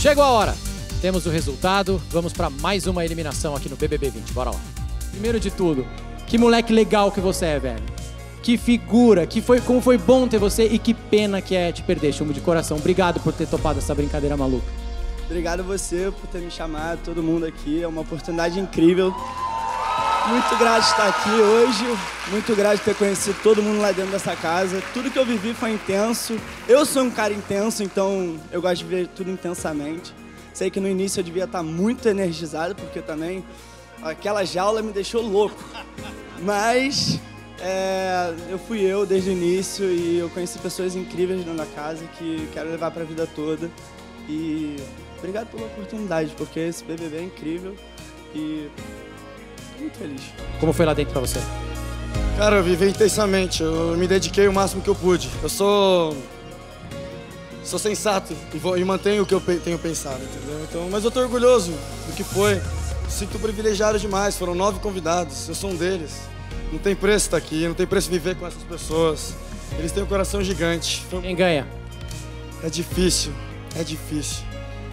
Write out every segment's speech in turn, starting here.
Chegou a hora. Temos o resultado. Vamos para mais uma eliminação aqui no BBB 20. Bora lá. Primeiro de tudo, que moleque legal que você é, velho. Que figura, que foi como foi bom ter você e que pena que é te perder, chamo de coração. Obrigado por ter topado essa brincadeira maluca. Obrigado a você por ter me chamado, todo mundo aqui. É uma oportunidade incrível. Muito grato estar aqui hoje, muito grato ter conhecido todo mundo lá dentro dessa casa. Tudo que eu vivi foi intenso. Eu sou um cara intenso, então eu gosto de ver tudo intensamente. Sei que no início eu devia estar muito energizado, porque também aquela jaula me deixou louco. Mas é, eu fui eu desde o início e eu conheci pessoas incríveis dentro da casa que quero levar para a vida toda. E obrigado pela oportunidade, porque esse BBB é incrível e muito feliz. Como foi lá dentro pra você? Cara, eu vivi intensamente, eu me dediquei o máximo que eu pude. Eu sou. sou sensato e, vou, e mantenho o que eu pe- tenho pensado, entendeu? Então, mas eu tô orgulhoso do que foi. Sinto privilegiado demais, foram nove convidados, eu sou um deles. Não tem preço estar aqui, não tem preço viver com essas pessoas. Eles têm um coração gigante. Quem ganha? É difícil, é difícil.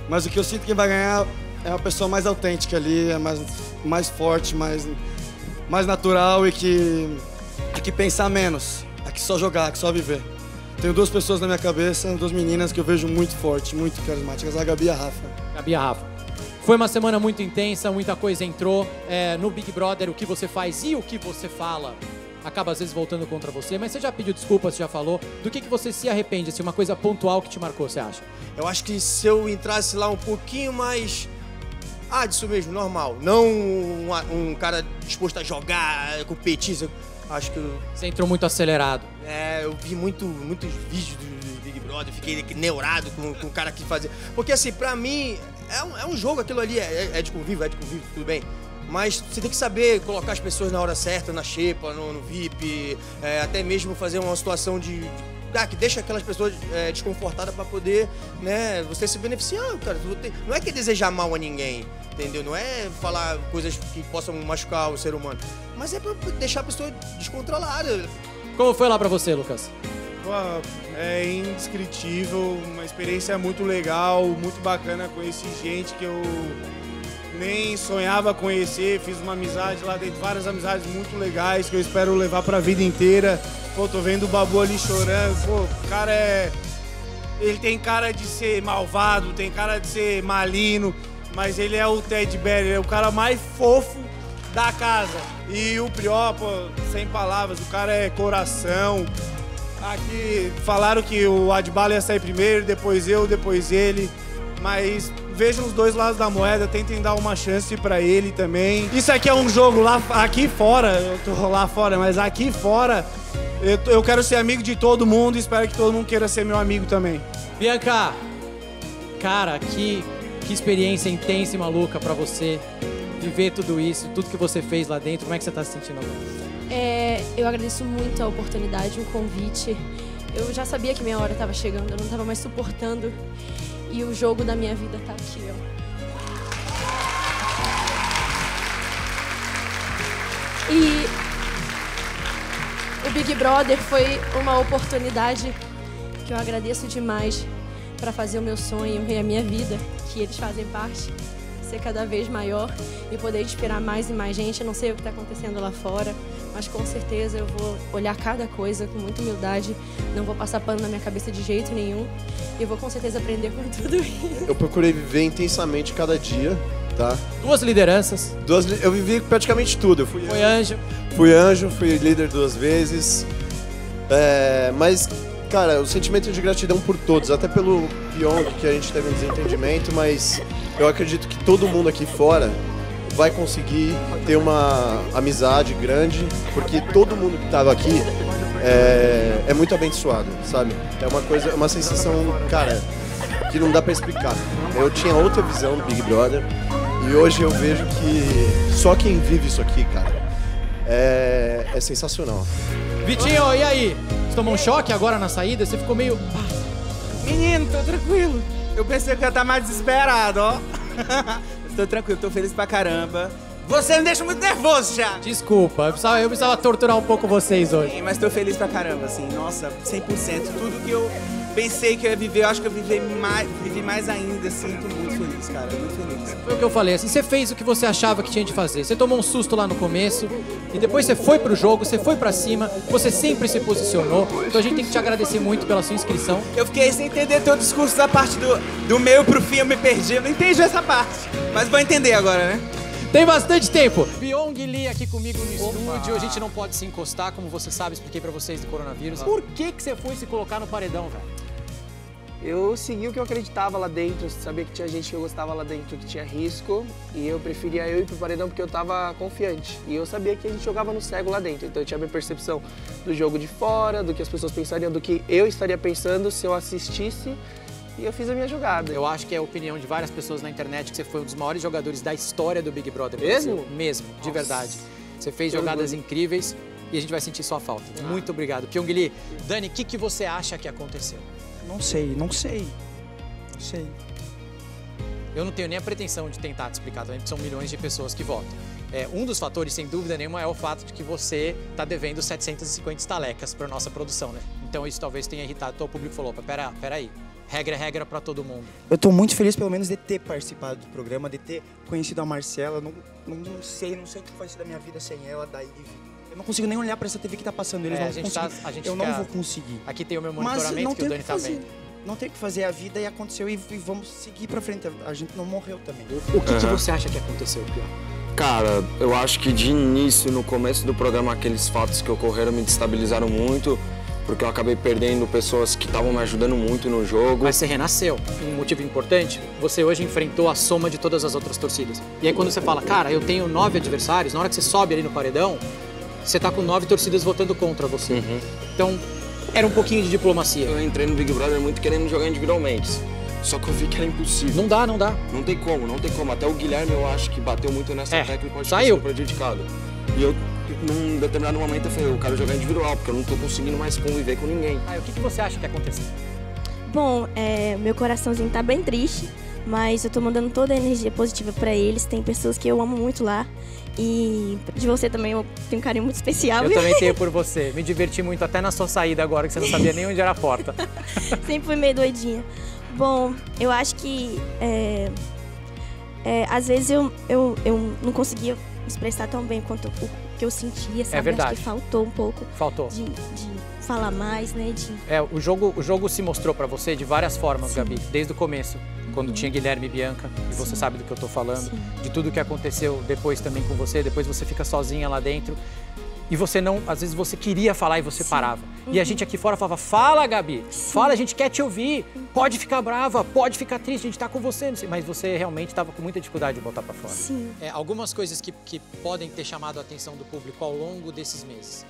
Mas o que eu sinto que vai ganhar é uma pessoa mais autêntica ali, é mais, mais forte, mais, mais natural e que, que pensar menos. É que só jogar, é que só viver. Tenho duas pessoas na minha cabeça, duas meninas que eu vejo muito forte, muito carismáticas, a Gabi e a Rafa. Gabi e a Rafa. Foi uma semana muito intensa, muita coisa entrou. É, no Big Brother, o que você faz e o que você fala acaba às vezes voltando contra você. Mas você já pediu desculpas, você já falou. Do que, que você se arrepende? Assim, uma coisa pontual que te marcou, você acha? Eu acho que se eu entrasse lá um pouquinho mais. Ah, disso mesmo, normal. Não um, um cara disposto a jogar, competir. eu Acho que. eu- Você entrou muito acelerado. É, eu vi muito, muitos vídeos do Big Brother, fiquei neurado com, com o cara que fazia. Porque assim, pra mim, é um, é um jogo, aquilo ali é, é de convívio, é de convívio, tudo bem. Mas você tem que saber colocar as pessoas na hora certa, na xepa, no, no VIP, é, até mesmo fazer uma situação de. de- ah, que deixa aquelas pessoas é, desconfortadas pra poder, né, você se beneficiar, cara. Não é que desejar mal a ninguém, entendeu? Não é falar coisas que possam machucar o ser humano. Mas é pra deixar a pessoa descontrolada. Como foi lá pra você, Lucas? Pô, é indescritível, uma experiência muito legal, muito bacana. Conheci gente que eu nem sonhava conhecer, fiz uma amizade lá dentro, várias amizades muito legais que eu espero levar pra vida inteira. Pô, tô vendo o Babu ali chorando, pô, o cara é. Ele tem cara de ser malvado, tem cara de ser malino, mas ele é o Ted Bear, ele é o cara mais fofo da casa. E o Prió, pô, sem palavras, o cara é coração. Aqui falaram que o Adbala ia sair primeiro, depois eu, depois ele. Mas vejam os dois lados da moeda, tentem dar uma chance pra ele também. Isso aqui é um jogo lá aqui fora, eu tô lá fora, mas aqui fora eu, eu quero ser amigo de todo mundo e espero que todo mundo queira ser meu amigo também. Bianca, cara, que, que experiência intensa e maluca pra você viver tudo isso, tudo que você fez lá dentro. Como é que você tá se sentindo agora? É, eu agradeço muito a oportunidade, o convite. Eu já sabia que minha hora estava chegando, eu não estava mais suportando. E o jogo da minha vida tá aqui, ó. E o Big Brother foi uma oportunidade que eu agradeço demais para fazer o meu sonho e a minha vida, que eles fazem parte, ser cada vez maior e poder inspirar mais e mais gente. Eu não sei o que está acontecendo lá fora, mas com certeza eu vou olhar cada coisa com muita humildade, não vou passar pano na minha cabeça de jeito nenhum e eu vou com certeza aprender com tudo isso. Eu procurei viver intensamente cada dia, tá? Duas lideranças. Duas, eu vivi praticamente tudo. Eu fui, Foi anjo. fui anjo, fui líder duas vezes. É, mas, cara, o sentimento de gratidão por todos, até pelo Pyong, que a gente teve um desentendimento, mas eu acredito que todo mundo aqui fora vai conseguir ter uma amizade grande, porque todo mundo que tava aqui é, é muito abençoado, sabe? É uma coisa, uma sensação, cara, que não dá pra explicar. Eu tinha outra visão do Big Brother e hoje eu vejo que só quem vive isso aqui, cara, é, é sensacional. Vitinho, e aí? Você tomou um choque agora na saída? Você ficou meio. Menino, tô tranquilo. Eu pensei que eu ia estar mais desesperado, ó. Estou tranquilo, tô feliz pra caramba. Você me deixa muito nervoso já. Desculpa, eu precisava, eu precisava torturar um pouco vocês hoje. Sim, Mas tô feliz pra caramba, assim. Nossa, 100%. Tudo que eu pensei que eu ia viver, eu acho que eu vivi mais, vivi mais ainda, assim, tô muito feliz, cara, muito feliz. Foi o que eu falei, assim, você fez o que você achava que tinha de fazer. Você tomou um susto lá no começo e depois você foi pro jogo, você foi pra cima, você sempre se posicionou. Então a gente tem que te agradecer muito pela sua inscrição. Eu fiquei sem entender teu discurso da parte do, do meio pro fim, eu me perdi, eu não entendi essa parte, mas vou entender agora, né? Tem bastante tempo. Byung Lee aqui comigo no estúdio. A gente não pode se encostar, como você sabe, expliquei pra vocês do coronavírus. Por que que você foi se colocar no paredão, velho? Eu segui o que eu acreditava lá dentro, sabia que tinha gente que eu gostava lá dentro que tinha risco e eu preferia eu ir pro paredão porque eu tava confiante. E eu sabia que a gente jogava no cego lá dentro, então eu tinha minha percepção do jogo de fora, do que as pessoas pensariam, do que eu estaria pensando se eu assistisse e eu fiz a minha jogada. Eu acho que é a opinião de várias pessoas na internet que você foi um dos maiores jogadores da história do Big Brother. Mesmo? Mesmo, de Nossa. verdade. Você fez jogadas incríveis e a gente vai sentir sua falta. Muito obrigado. Pyong Lee, Dani, o que, que você acha que aconteceu? Não sei, não sei. Não sei. Eu não tenho nem a pretensão de tentar te explicar também, porque são milhões de pessoas que votam. É, um dos fatores, sem dúvida nenhuma, é o fato de que você está devendo 750 estalecas para nossa produção, né? Então isso talvez tenha irritado. Então o público falou, opa, pera, pera aí, regra é regra para todo mundo. Eu tô muito feliz, pelo menos, de ter participado do programa, de ter conhecido a Marcela. Não, não, não sei, não sei o que vai ser da minha vida sem ela, da Ivy. Eu não consigo nem olhar pra essa TV que tá passando. Eles É, não a gente tá- a gente eu não fica- vou conseguir. Aqui tem o meu monitoramento não que o Dani que tá vendo. Não tem o que fazer. A vida e aconteceu e, e vamos seguir pra frente. A gente não morreu também. O que, que você acha que aconteceu, Pior? Cara, eu acho que de início, no começo do programa, aqueles fatos que ocorreram me destabilizaram muito, porque eu acabei perdendo pessoas que estavam me ajudando muito no jogo. Mas você renasceu. Um motivo importante, você hoje enfrentou a soma de todas as outras torcidas. E aí quando você fala, cara, eu tenho nove adversários, na hora que você sobe ali no paredão, você tá com nove torcidas votando contra você. Uhum. Então, era um pouquinho de diplomacia. Eu entrei no Big Brother muito querendo jogar individualmente. Só que eu vi que era impossível. Não dá, não dá. Não tem como, não tem como. Até o Guilherme, eu acho que bateu muito nessa É, pode saiu. prejudicado. E eu, num determinado momento, eu falei, eu quero jogar individual, porque eu não tô conseguindo mais conviver com ninguém. Ah, o que, que você acha que aconteceu? Bom, é, meu coraçãozinho tá bem triste, mas eu tô mandando toda a energia positiva pra eles. Tem pessoas que eu amo muito lá. E de você também eu tenho um carinho muito especial. Eu também tenho por você. Me diverti muito até na sua saída agora, que você não sabia nem onde era a porta. Sempre fui meio doidinha. Bom, eu acho que é, é, às vezes eu, eu, eu não conseguia expressar tão bem quanto o que eu sentia, sabe? É verdade. Acho que faltou um pouco Faltou. de, de falar mais, né? De É, o jogo, o jogo se mostrou pra você de várias formas, Gabi, desde o começo, quando tinha Guilherme e Bianca, e você sabe do que eu tô falando, de tudo que aconteceu depois também com você, depois você fica sozinha lá dentro. E você não, às vezes você queria falar e você parava. E a Uhum. gente aqui fora falava: "Fala, Gabi. Fala, a gente quer te ouvir. Pode ficar brava, pode ficar triste, a gente tá com você". Não sei, Mas você realmente estava com muita dificuldade de botar pra fora. Sim. É, algumas coisas que, que podem ter chamado a atenção do público ao longo desses meses.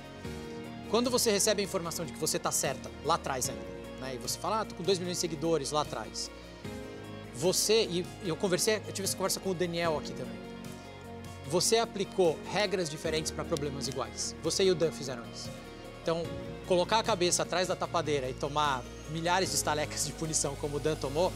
Quando você recebe a informação de que você tá certa, lá atrás ainda, né? E você fala, ah, tô com 2 milhões de seguidores lá atrás. Você, e eu conversei, eu tive essa conversa com o Daniel aqui também. Você aplicou regras diferentes para problemas iguais. Você e o Dan fizeram isso. Então, colocar a cabeça atrás da tapadeira e tomar milhares de estalecas de punição como o Dan tomou,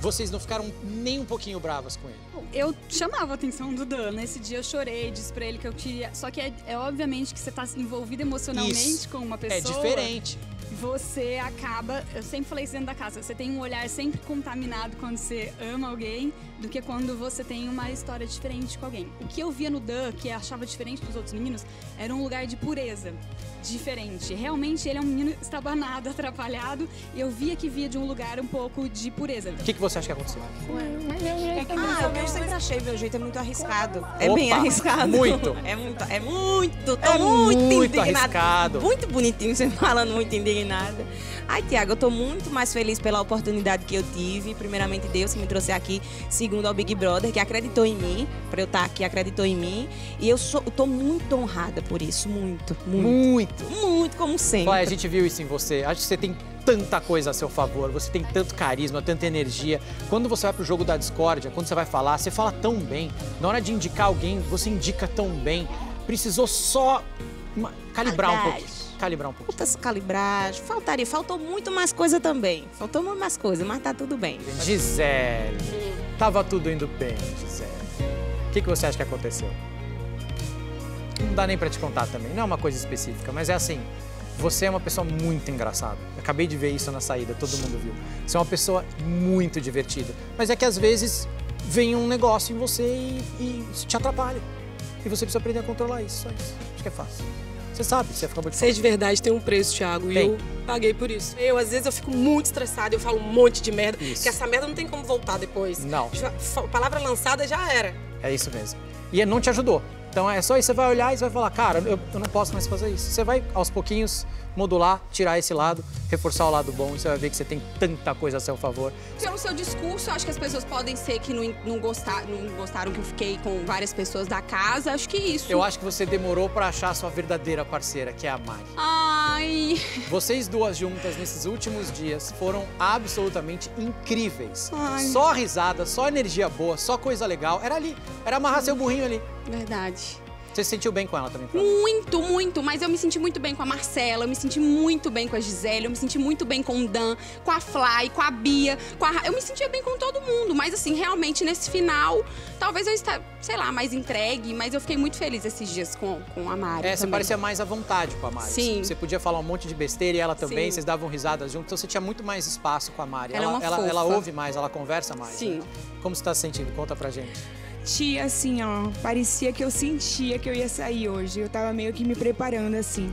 vocês não ficaram nem um pouquinho bravas com ele. Eu chamava a atenção do Dan. Nesse dia eu chorei, disse pra ele que eu queria. Só que é, é obviamente que você tá envolvido emocionalmente Isso. com uma É pessoa. diferente. Você acaba. Eu sempre falei isso dentro da casa. Você tem um olhar sempre contaminado quando você ama alguém do que quando você tem uma história diferente com alguém. O que eu via no Dan, que eu achava diferente dos outros meninos, era um lugar de pureza. Diferente. Realmente ele é um menino estabanado, atrapalhado. E eu via que via de um lugar um pouco de pureza. O que, que você acha que aconteceu? Ah, eu sempre achei, meu jeito é muito arriscado. É bem Opa, arriscado. muito. É muito, é muito, tô É muito, muito indignada. arriscado. Muito bonitinho você falando, muito indignada. Ai, Tiago, eu tô muito mais feliz pela oportunidade que eu tive. Primeiramente, Deus que me trouxe aqui. Segundo, ao Big Brother, que acreditou em mim. Pra eu estar aqui, acreditou em mim. E eu, sou, eu tô muito honrada por isso. Muito, muito. Muito. Muito, como sempre. Vai, a gente viu isso em você. Acho que você tem tanta coisa a seu favor, você tem tanto carisma, tanta energia. Quando você vai pro jogo da discórdia, quando você vai falar, você fala tão bem. Na hora de indicar alguém, você indica tão bem. Precisou só calibrar um pouquinho. Calibrar um pouquinho. Falta calibragem, faltaria, faltou muito mais coisa também. Faltou muito mais coisa, mas tá tudo bem. Gisele, tava tudo indo bem, Gisele. O que, que você acha que aconteceu? Não dá nem pra te contar também, não é uma coisa específica, mas é assim. Você é uma pessoa muito engraçada. Eu acabei de ver isso na saída, todo mundo viu. Você é uma pessoa muito divertida. Mas é que às vezes vem um negócio em você e, e te atrapalha. E você precisa aprender a controlar isso, só isso. Acho que é fácil. Você sabe, você acabou de Ser de verdade tem um preço, Thiago, e Tem. eu paguei por isso. Eu, às vezes, eu fico muito estressada, eu falo um monte de merda, Isso. que essa merda não tem como voltar depois. Não. Já- Palavra lançada já era. É isso mesmo. E não te ajudou. Então é só isso, você vai olhar e você vai falar, cara, eu, eu não posso mais fazer isso. Você vai aos pouquinhos modular, tirar esse lado, reforçar o lado bom e você vai ver que você tem tanta coisa a seu favor. Pelo seu discurso, acho que as pessoas podem ser que não, não, gostar, não gostaram que eu fiquei com várias pessoas da casa. Acho que isso. Eu acho que você demorou pra achar a sua verdadeira parceira, que é a Mari. Ai. Vocês duas juntas nesses últimos dias foram absolutamente incríveis. Ai. Só risada, só energia boa, só coisa legal. Era ali, era amarrar seu burrinho ali. Verdade. Você se sentiu bem com ela também? Muito, muito. Mas eu me senti muito bem com a Marcela, eu me senti muito bem com a Gisele, eu me senti muito bem com o Dan, com a Fly, com a Bia, com a... Eu me sentia bem com todo mundo. Mas assim, realmente, nesse final, talvez eu esteja, sei lá, mais entregue. Mas eu fiquei muito feliz esses dias com, com a Mari É, você também. parecia mais à vontade com a Mari. Sim. Você podia falar um monte de besteira e ela também, Sim. vocês davam risadas juntos, então você tinha muito mais espaço com a Mari. Ela é uma ela, ela ouve mais, ela conversa mais. Sim. né? Como você tá se sentindo? Conta pra gente. Tia, assim, ó, parecia que eu sentia que eu ia sair hoje. Eu tava meio que me preparando, assim.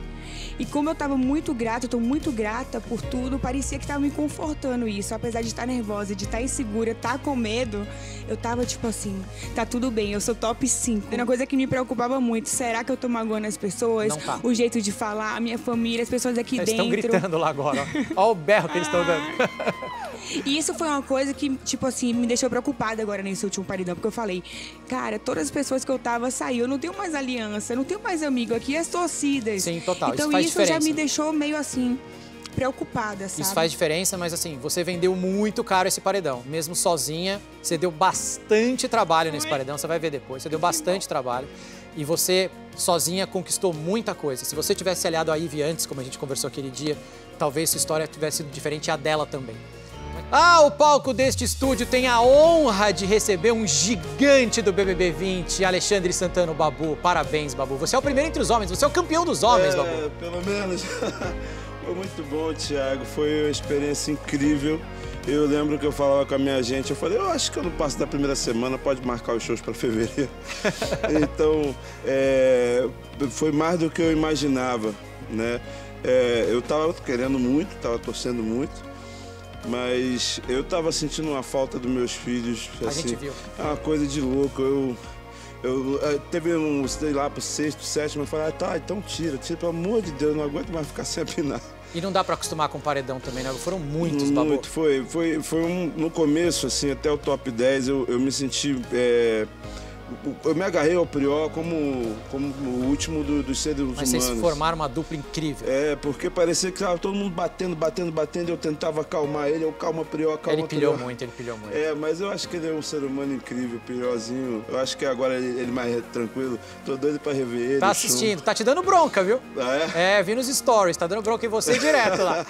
E como eu tava muito grata, eu tô muito grata por tudo, parecia que tava me confortando isso. Apesar de estar nervosa, de estar insegura, estar com medo, eu tava tipo assim, tá tudo bem, eu sou top 5. Uma coisa que me preocupava muito, será que eu tô magoando as pessoas? Tá. O jeito de falar, a minha família, as pessoas aqui Eles dentro. estão gritando lá agora, ó. Olha o berro que eles estão dando. E isso foi uma coisa que, tipo assim, me deixou preocupada agora nesse último paredão, porque eu falei, cara, todas as pessoas que eu tava saiu, eu não tenho mais aliança, eu não tenho mais amigo aqui, as torcidas. Sim, total, Então isso faz isso já me deixou meio assim, preocupada, sabe? Isso faz diferença, mas assim, você vendeu muito caro esse paredão. Mesmo sozinha, você deu bastante trabalho nesse paredão, você vai ver depois. Você deu bastante trabalho. E você, sozinha, conquistou muita coisa. Se você tivesse aliado a Ivy antes, como a gente conversou aquele dia, talvez sua história tivesse sido diferente a dela também. Ah, o palco deste estúdio tem a honra de receber um gigante do BBB 20, Alexandre Santana Babu. Parabéns, Babu. Você é o primeiro entre os homens, você é o campeão dos homens, É, Babu. Pelo menos. Foi muito bom, Thiago. Foi uma experiência incrível. Eu lembro que eu falava com a minha gente, eu falei, eu acho que eu não passo da primeira semana, pode marcar os shows para fevereiro. então, é, foi mais do que eu imaginava, né? É, eu estava querendo muito, estava torcendo muito, mas eu estava sentindo uma falta dos meus filhos. A assim, gente viu. É uma coisa de louco. Eu, eu eh, teve um, sei lá, pro sexto, sétimo, eu falei, ah, tá, então tira, tira, pelo amor de Deus, não aguento mais ficar sem apinar. E não dá pra acostumar com paredão também, né? Foram muitos, Babu. Muito, foi, foi, foi um, no começo, assim, até o top 10, eu, eu me senti. é, eu me agarrei ao Prior como, como o último do- dos seres Mas humanos. vocês formaram uma dupla incrível. É, porque parecia que tava todo mundo batendo, batendo, batendo, eu tentava acalmar ele, eu calma Prior, calma Ele pilhou Prior. muito, ele pilhou muito. É, mas eu acho que ele é um ser humano incrível, Priorzinho. Eu acho que agora ele, ele mais tranquilo. Tô doido pra rever ele. Tá o Chum. assistindo, tá te dando bronca, viu? Ah, é? É, vi nos stories, tá dando bronca em você direto lá.